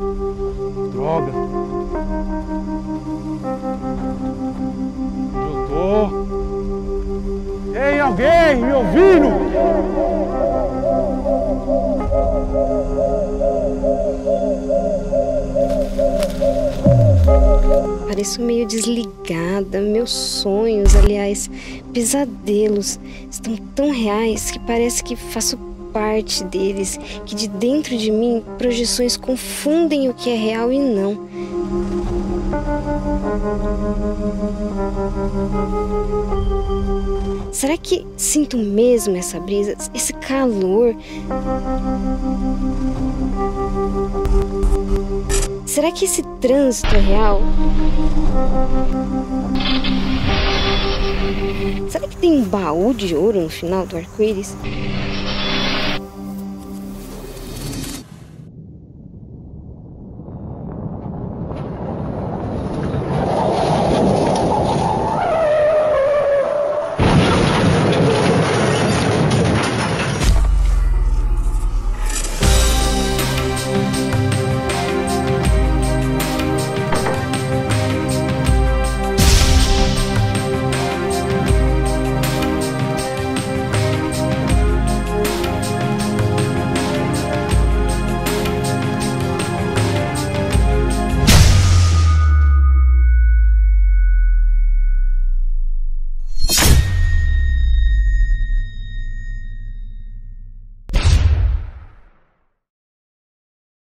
Droga. Onde eu tô? Tem alguém me ouvindo? Pareço meio desligada. Meus sonhos, aliás, pesadelos, estão tão reais que parece que faço parte deles, que de dentro de mim projeções confundem o que é real e não. Será que sinto mesmo essa brisa, esse calor? Será que esse trânsito é real? Será que tem um baú de ouro no final do arco-íris?